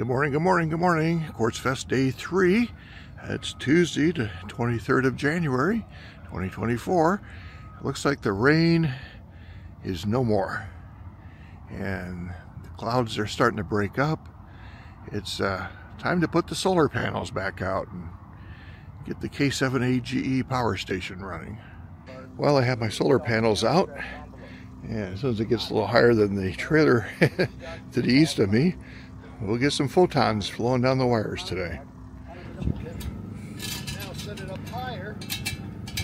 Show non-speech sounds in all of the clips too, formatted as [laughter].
Good morning, good morning, good morning. Quartz Fest Day 3. It's Tuesday, the 23rd of January, 2024. It looks like the rain is no more. And the clouds are starting to break up. It's uh, time to put the solar panels back out and get the K7AGE power station running. Well, I have my solar panels out. And as soon as it gets a little higher than the trailer [laughs] to the east of me, we'll get some photons flowing down the wires today. Now set it up higher,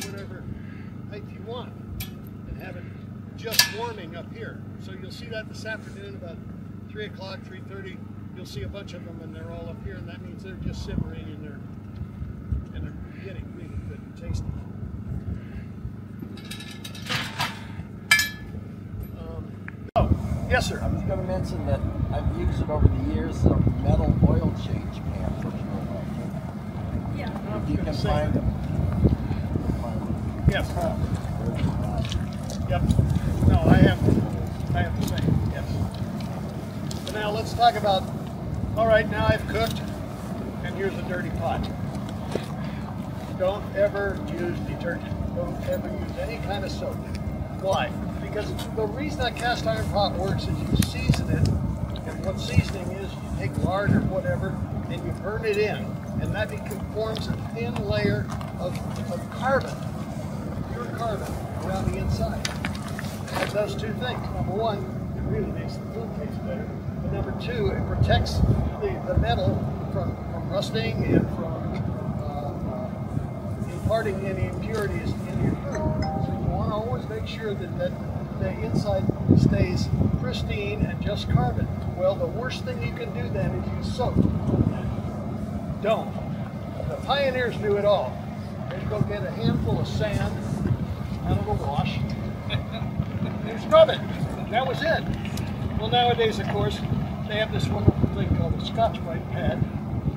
whatever height you want, and have it just warming up here. So you'll see that this afternoon about 3 o'clock, 3.30, you'll see a bunch of them and they're all up here and that means they're just simmering and they're, and they're getting really good and tasty. Um, oh, yes sir. I was going to mention that I've used it over the years, a metal oil change pan for fuel. Yeah. I was You can find them. Yes. Yep. No, I have, I have the same, yes. So now let's talk about, all right, now I've cooked, and here's a dirty pot. Don't ever use detergent. Don't ever use any kind of soap. Why? Because the reason that cast iron pot works is you season it, and what seasoning is, you take lard or whatever, and you burn it in, and that forms a thin layer of, of carbon pure carbon around the inside. It does two things. Number one, it really makes the food taste better. But number two, it protects the, the metal from, from rusting and from uh, uh, imparting any impurities in your food. So you want to always make sure that, that the inside stays pristine and just carbon. Well, the worst thing you can do then is use soap. Don't. The pioneers knew it all. They'd go get a handful of sand out of a wash [laughs] and scrub it. That was it. Well, nowadays, of course, they have this wonderful thing called a Scotch Brite pad.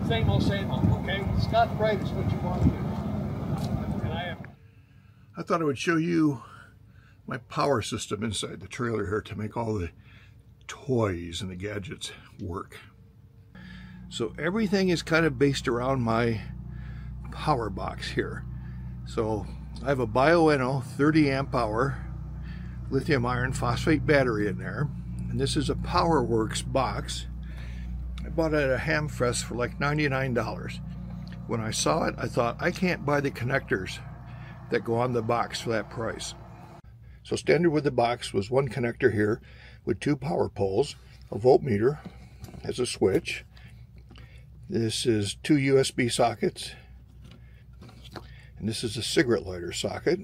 Same old, same old, okay? Scotch Brite is what you want to do. I I thought I would show you my power system inside the trailer here to make all the toys and the gadgets work. So everything is kind of based around my power box here. So I have a Bioenno 30 amp hour lithium iron phosphate battery in there. And this is a PowerWorks box. I bought it at a Hamfest for like $99. When I saw it, I thought, I can't buy the connectors that go on the box for that price. So standard with the box was one connector here with two power poles, a voltmeter as a switch. This is two USB sockets, and this is a cigarette lighter socket,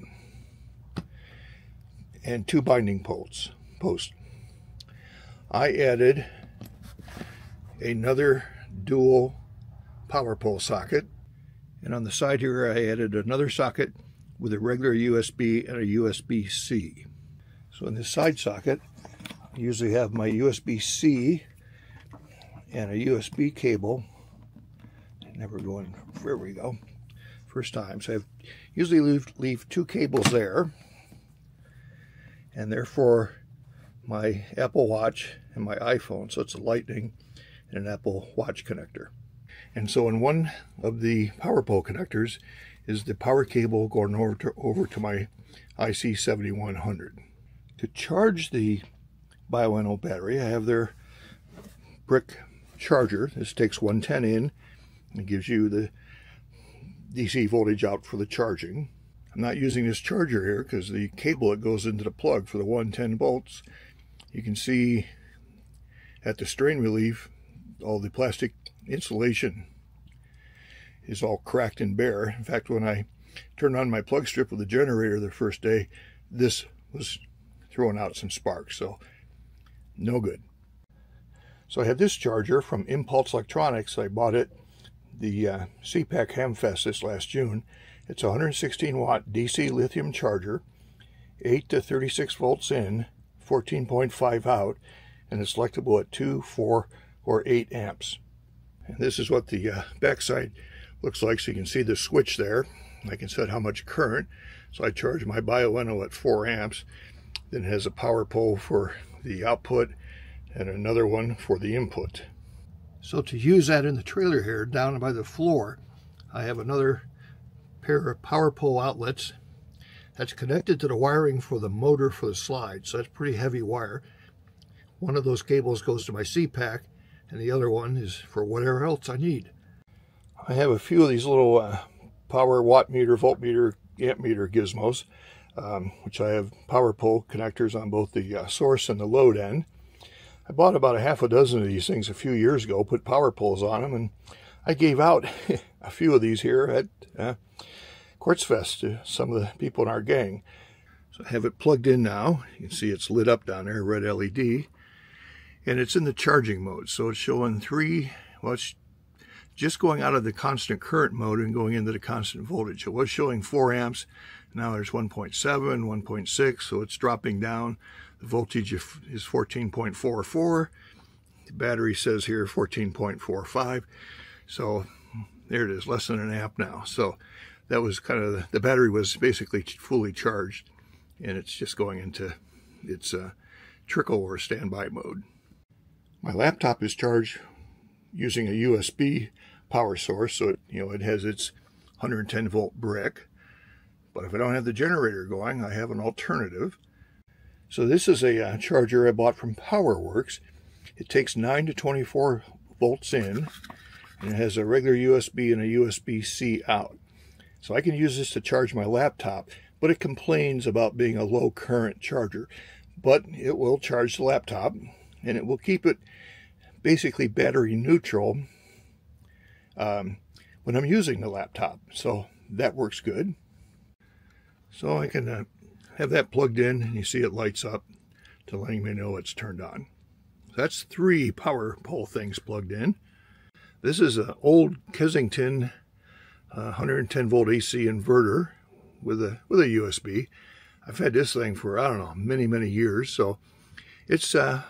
and two binding posts. Post. I added another dual power pole socket, and on the side here I added another socket with a regular USB and a USB-C. So in this side socket, I usually have my USB-C and a USB cable. Never going, there we go. First time. So I usually leave, leave two cables there. And therefore my Apple Watch and my iPhone. So it's a lightning and an Apple Watch connector. And so in one of the power pole connectors is the power cable going over to, over to my IC7100. To charge the Bioenno battery, I have their brick charger. This takes 110 in and gives you the DC voltage out for the charging. I'm not using this charger here because the cable that goes into the plug for the 110 volts, you can see at the strain relief, all the plastic insulation is all cracked and bare. In fact, when I turned on my plug strip with the generator the first day, this was throwing out some sparks, so no good. So I have this charger from Impulse Electronics. I bought it the uh, SEA-PAC Hamfest this last June. It's a 116 watt DC lithium charger, 8 to 36 volts in, 14.5 out, and it's selectable at 2, 4, or 8 amps. And this is what the uh, backside looks like. So you can see the switch there. I can set how much current. So I charge my Bioenno at 4 amps. Then it has a power pole for the output and another one for the input. So to use that in the trailer here down by the floor, I have another pair of power pole outlets that's connected to the wiring for the motor for the slide. So that's pretty heavy wire. One of those cables goes to my CPAC and the other one is for whatever else I need. I have a few of these little uh, power watt meter, voltmeter, amp meter gizmos, um, which I have power pole connectors on both the uh, source and the load end. I bought about a half a dozen of these things a few years ago, put power poles on them, and I gave out [laughs] a few of these here at uh, Quartzfest to some of the people in our gang. So I have it plugged in now. You can see it's lit up down there, red LED. And it's in the charging mode. So it's showing three, well, it's just going out of the constant current mode and going into the constant voltage. It was showing 4 amps. Now there's 1.7, 1.6, so it's dropping down. The voltage is 14.44. The battery says here 14.45. So there it is, less than an amp now. So that was kind of, the, the battery was basically fully charged and it's just going into its uh, trickle or standby mode. My laptop is charged using a USB power source, so it, you know it has its 110 volt brick. But if I don't have the generator going, I have an alternative. So this is a uh, charger I bought from PowerWorks. It takes 9 to 24 volts in, and it has a regular USB and a USB-C out. So I can use this to charge my laptop, but it complains about being a low current charger. But it will charge the laptop, and it will keep it basically battery neutral um, when I'm using the laptop. So that works good. So I can uh, have that plugged in and you see it lights up to letting me know it's turned on. That's three power pole things plugged in. This is an old Kensington uh, 110 volt AC inverter with a with a USB. I've had this thing for I don't know many many years, so it's uh,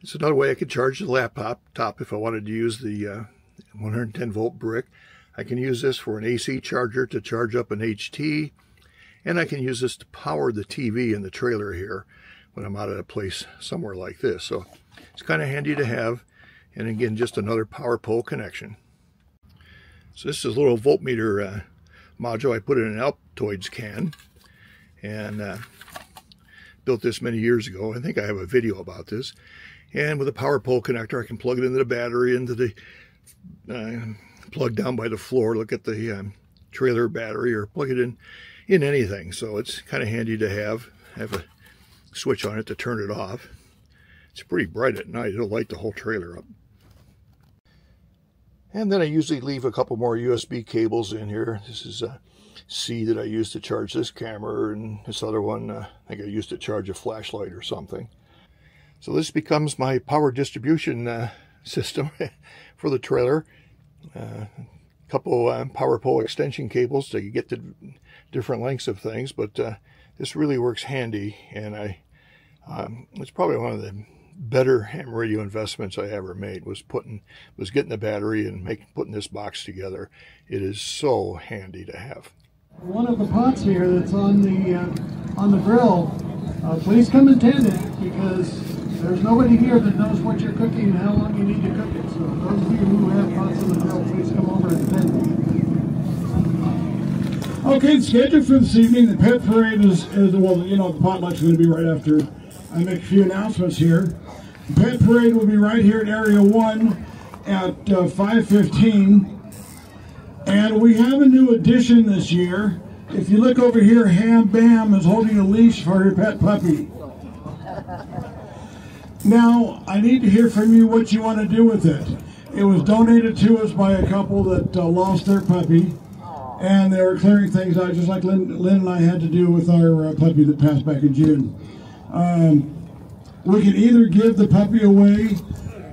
it's another way I could charge the laptop top if I wanted to use the uh, 110 volt brick. I can use this for an AC charger to charge up an HT, and I can use this to power the TV in the trailer here when I'm out at a place somewhere like this. So it's kind of handy to have, and again, just another power pole connection. So this is a little voltmeter uh, module I put in an Altoids can, and uh, built this many years ago. I think I have a video about this. And with a power pole connector, I can plug it into the battery, into the uh, plug down by the floor, look at the um, trailer battery, or plug it in in anything. So it's kind of handy to have. Have a switch on it to turn it off. It's pretty bright at night. It'll light the whole trailer up. And then I usually leave a couple more USB cables in here. This is a C that I use to charge this camera, and this other one uh, I think I used to charge a flashlight or something. So this becomes my power distribution uh, [laughs] system [laughs] for the trailer. Uh, couple uh, power pole extension cables to get to different lengths of things, but uh, this really works handy, and I um, it's probably one of the better ham radio investments I ever made was putting was getting the battery and making putting this box together. It is so handy to have. One of the pots here that's on the uh, on the grill, uh, please come and tend it because there's nobody here that knows what you're cooking and how long you need to cook it. So those of you who have pots on the grill, please come over and tend it. Okay, scheduled for this evening, the pet parade is, is well, you know, the potluck's going to be right after I make a few announcements here. The pet parade will be right here at Area 1 at uh, 5.15. And we have a new addition this year. If you look over here, Ham Bam is holding a leash for her pet puppy. Now, I need to hear from you what you want to do with it. It was donated to us by a couple that uh, lost their puppy, and they were clearing things out just like Lynn, Lynn and I had to do with our uh, puppy that passed back in June. Um, we can either give the puppy away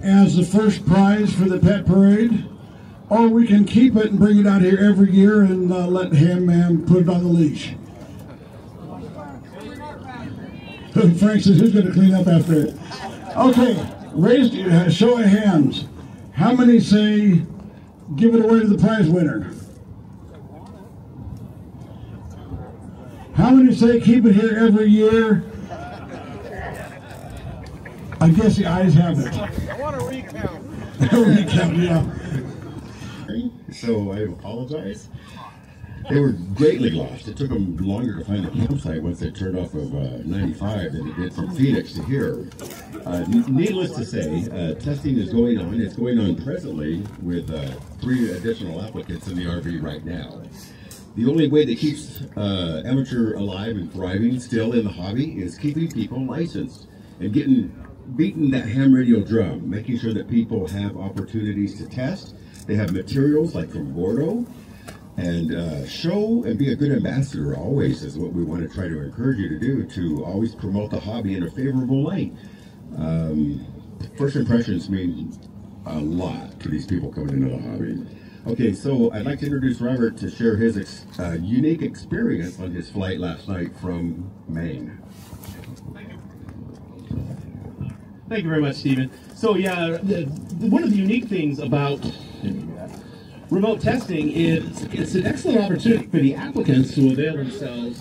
as the first prize for the pet parade, or we can keep it and bring it out here every year and uh, let Ham Man put it on the leash. [laughs] Frank says, who's going to clean up after it? Okay, raise uh, show of hands. How many say give it away to the prize winner? How many say keep it here every year? I guess the ayes have it. I want to recount. [laughs] A recount, yeah. So I apologize. They were greatly lost. It took them longer to find the campsite once they turned off of uh, 95 than it did from Phoenix to here. Uh, needless to say, uh, testing is going on. It's going on presently with uh, three additional applicants in the RV right now. The only way that keeps uh, amateur alive and thriving still in the hobby is keeping people licensed and getting beating that ham radio drum, making sure that people have opportunities to test. They have materials like from Gordo, and uh, show and be a good ambassador always is what we want to try to encourage you to do to always promote the hobby in a favorable light. Um, first impressions mean a lot to these people coming into the hobby. Okay, so I'd like to introduce Robert to share his ex- uh, unique experience on his flight last night from Maine. Thank you very much, Stephen. So yeah, the- one of the unique things about remote testing is it's an excellent opportunity for the applicants to avail themselves.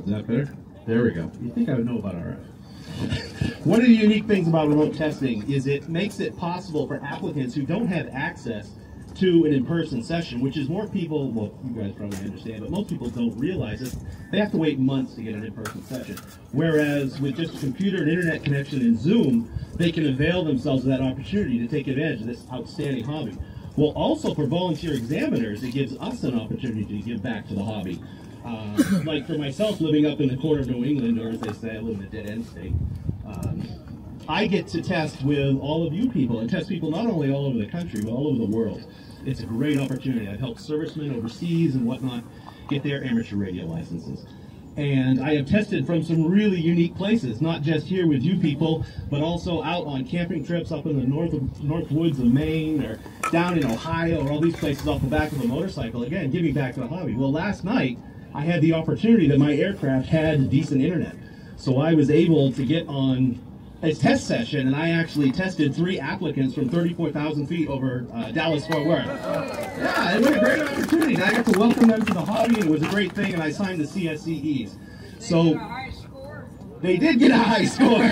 Is that better? There we go. You think I would know about RF? [laughs] One of the unique things about remote testing is it makes it possible for applicants who don't have access to an in-person session, which is more people, well, you guys probably understand, but most people don't realize it. They have to wait months to get an in-person session. Whereas with just a computer and internet connection and Zoom, they can avail themselves of that opportunity to take advantage of this outstanding hobby. Well, also for volunteer examiners, it gives us an opportunity to give back to the hobby. Uh, [coughs] like for myself, living up in the corner of New England, or as they say, I live in a dead end state. Um, I get to test with all of you people and test people not only all over the country, but all over the world. It's a great opportunity. I've helped servicemen overseas and whatnot get their amateur radio licenses. And I have tested from some really unique places, not just here with you people, but also out on camping trips up in the north north woods of Maine or down in Ohio or all these places off the back of a motorcycle. Again, giving back to the hobby. Well, last night I had the opportunity that my aircraft had decent internet. So I was able to get on a test session, and I actually tested three applicants from 34,000 feet over uh, Dallas Fort Worth. Yeah, it was a great opportunity. I got to welcome them to the hobby, and it was a great thing, and I signed the CSCEs. So they did get a high score.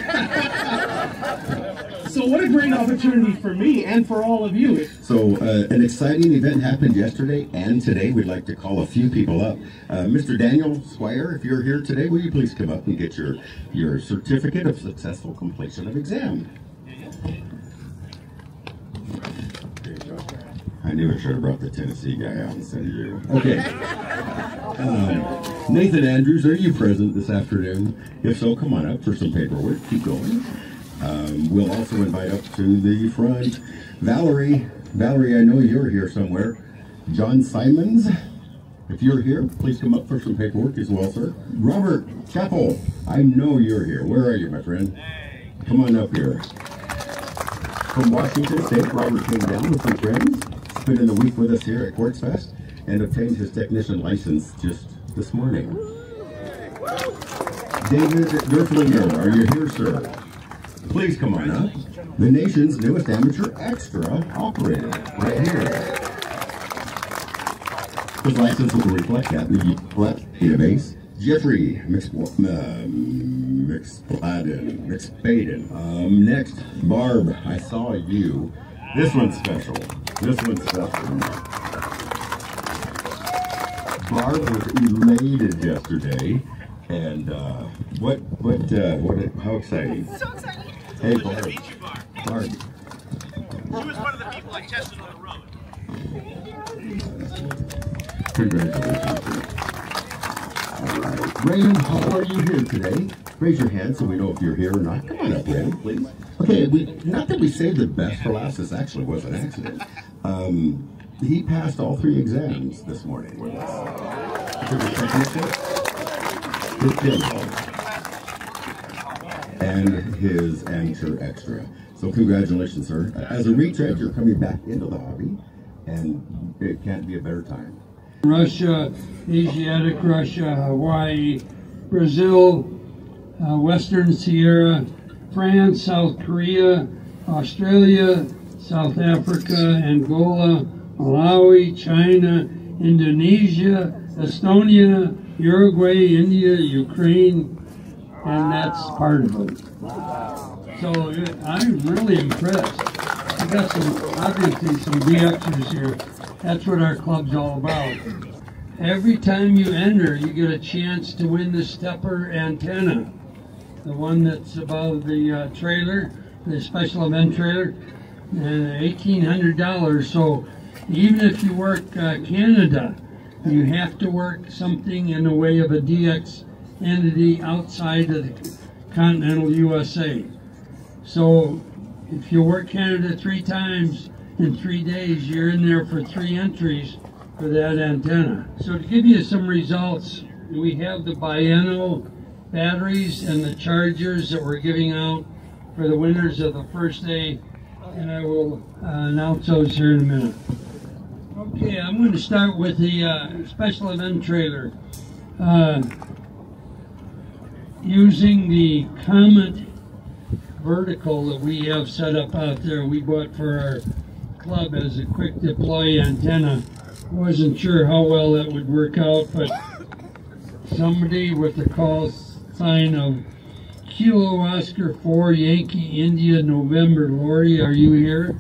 [laughs] so what a great opportunity for me and for all of you. So, uh, an exciting event happened yesterday and today. We'd like to call a few people up. Uh, Mr. Daniel Squire, if you're here today, will you please come up and get your, your certificate of successful completion of exam? I knew I should have brought the Tennessee guy out instead of you. Okay. [laughs] Um, Nathan Andrews, are you present this afternoon? If so, come on up for some paperwork. Keep going. Um, we'll also invite up to the front Valerie. Valerie, I know you're here somewhere. John Simons, if you're here, please come up for some paperwork as well, sir. Robert Chappell, I know you're here. Where are you, my friend? Come on up here. From Washington State, Robert came down with some friends, spending the week with us here at Quartz Fest, and obtained his technician license just this morning. David Gerflinger, are you here, sir? Please come on up. The nation's newest amateur extra operator, right here. His license will reflect that the flat database. Jeffrey uh, Mixpladen, Mixpaden. Um, next, Barb, I saw you. This one's special. This one's special. Barb was elated yesterday, and uh, what, what, uh, what, how exciting! So excited. Hey, you, Barb. Barb. Was one of the people I tested on the road. Congratulations. All right. Raymond, how are you here today? Raise your hand so we know if you're here or not. Come on up, Raymond, please. Okay, we, not that we saved the best for last. This actually was an accident. Um, he passed all three exams this morning with us. To the technician, his demo, and his amateur extra. So congratulations, sir. As a retread, you're coming back into the hobby, and it can't be a better time. Russia, Asiatic Russia, Hawaii, Brazil, uh, Western Sahara, France, South Korea, Australia, South Africa, Angola, Malawi, China, Indonesia, Estonia, Uruguay, India, Ukraine, and that's part of it. So uh, I'm really impressed. We got some, obviously, some DXers here. That's what our club's all about. Every time you enter, you get a chance to win the stepper antenna, the one that's above the uh, trailer, the special event trailer, and $1,800. So even if you work uh, Canada, you have to work something in the way of a DX entity outside of the continental USA. So if you work Canada three times in three days, you're in there for three entries for that antenna. So to give you some results, we have the Bioenno batteries and the chargers that we're giving out for the winners of the first day, and I will uh, announce those here in a minute. Okay, I'm going to start with the uh, special event trailer. Uh, using the Comet vertical that we have set up out there, we bought for our club as a quick deploy antenna. Wasn't sure how well that would work out, but somebody with the call sign of Kilo Oscar 4 Yankee India November. Lori, are you here?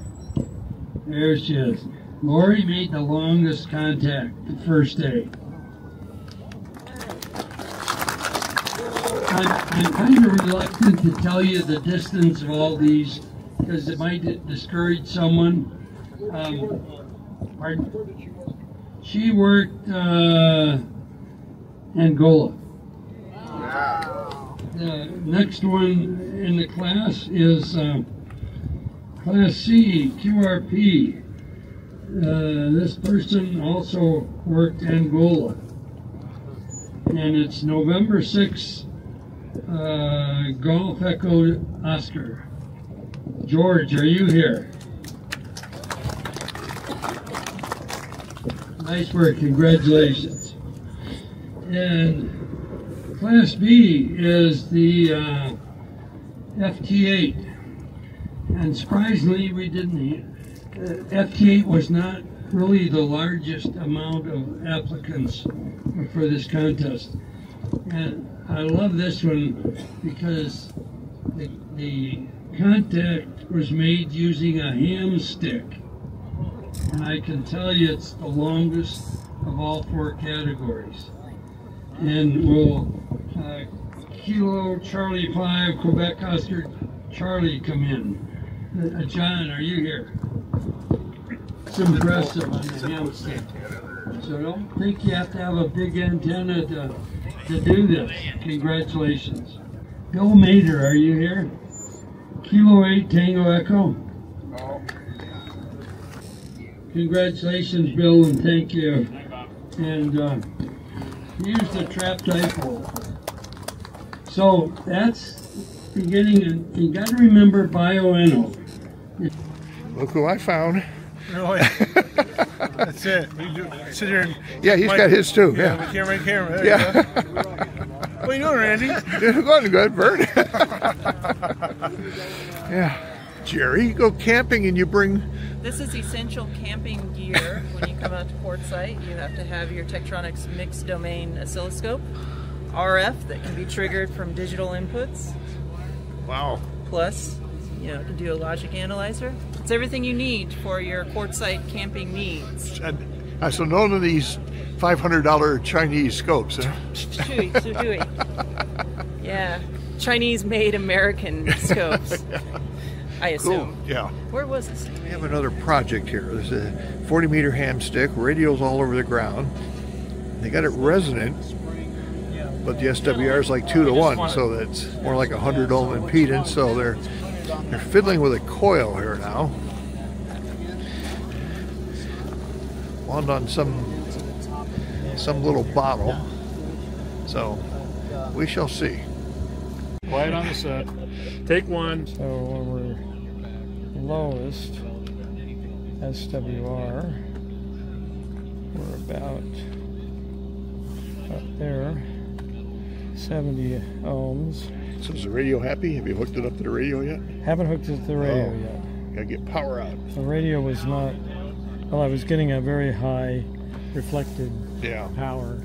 There she is. Lori made the longest contact the first day. I'm, kind of reluctant to tell you the distance of all these because it might discourage someone. Um, pardon? She worked uh, Angola. The next one in the class is uh, Class C, QRP. Uh, this person also worked Angola. And it's November 6th, uh, Golf Echo Oscar. George, are you here? Nice work, congratulations. And Class B is the uh, FT8. And surprisingly, we didn't. Uh, FT8 was not really the largest amount of applicants for this contest. And I love this one because the, the contact was made using a ham stick. And I can tell you it's the longest of all four categories. And we'll uh, Kilo Charlie 5 Quebec Oscar Charlie come in? Uh, John, are you here? It's impressive on the ham stick. So don't think you have to have a big antenna to, to do this. Congratulations. Bill Mater, are you here? Kilo 8 Tango Echo. Congratulations, Bill, and thank you. And uh, here's the trap dipole. So that's beginning, and you got to remember bio Bioenno. Look who I found. Really? [laughs] That's it. You do, sit here and. Yeah, he's Mike- got his too. Yeah, Yeah. the camera, camera. There Yeah. go. What are you doing, Randy? It's going good, Bert. [laughs] yeah. Jerry, you go camping and you bring. This is essential camping gear. when you come out to Quartzsite, you have to have your Tektronix mixed domain oscilloscope, RF that can be triggered from digital inputs, Wow. plus, you know, it can do a logic analyzer. It's everything you need for your Quartzsite camping needs. And uh, so none of these $500 Chinese scopes. Huh? [laughs] Chewy, chewy. Yeah, Chinese-made American scopes. [laughs] I assume. Cool. assume. Yeah. Where was this? We have another project here. There's a 40 meter ham stick, radios all over the ground. They got it resonant, but the SWR is like two to one, so that's more like a 100 ohm impedance. So they're they're fiddling with a coil here now. Wound on some some little bottle. So we shall see. Quiet on the set. Take one. So when we're lowest SWR, we're about up there, 70 ohms. So is the radio happy? Have you hooked it up to the radio yet? Haven't hooked it to the radio Oh. yet. Gotta get power out. The radio was not, well, I was getting a very high reflected Yeah. power,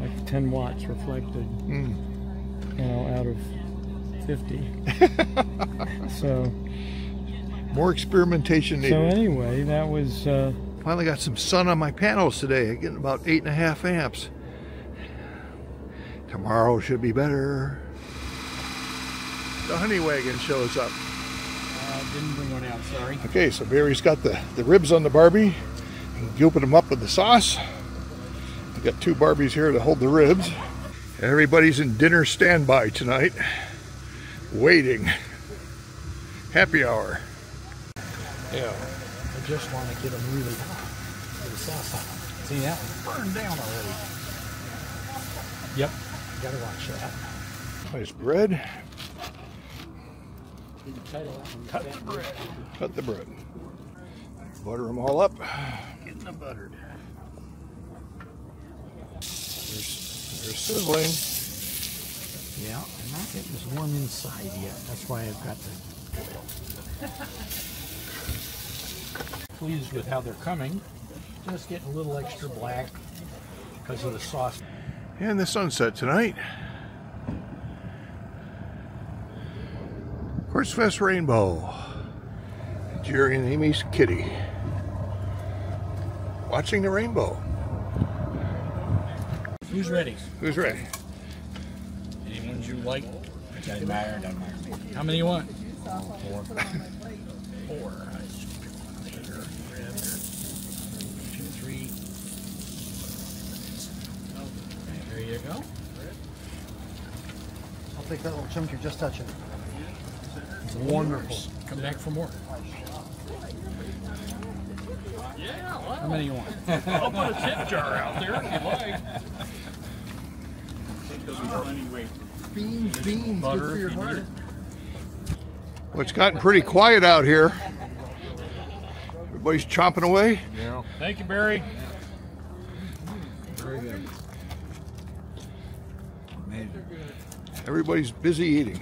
like 10 watts reflected. Mm. you know, out of 50. [laughs] so, More experimentation needed. so anyway, that was. Uh, Finally got some sun on my panels today. Getting about eight and a half amps. Tomorrow should be better. The honey wagon shows up. Uh, didn't bring one out, sorry. Okay, so Barry's got the, the ribs on the Barbie. Gulping them up with the sauce. I've got two Barbies here to hold the ribs. Everybody's in dinner standby tonight. Waiting. Happy hour. Yeah. I just want to get them really hot. Get the sauce on. See, that one burned down already. Yep. Gotta watch that. Nice bread. Cut the bread. Cut the bread. Butter them all up. Getting them buttered. They're sizzling. Yeah, and not getting as warm inside yet. That's why I've got the oil. Pleased with how they're coming. Just getting a little extra black because of the sauce. And the sunset tonight. Quartz Fest Rainbow. Jerry and Amy's kitty. Watching the rainbow. Who's ready? Who's ready? Any ones you like? Doesn't matter, doesn't matter. How many you want? [laughs] Four. Four. Two, three. There you go. I'll take that little chunk you're just touching. Wonderful. Come back for more. How many you want? I'll put a tip jar out there if you like. Beans, beans, good for your heart. Well, it's gotten pretty quiet out here. Everybody's chomping away. Yeah. Thank you, Barry. Very good. Everybody's busy eating.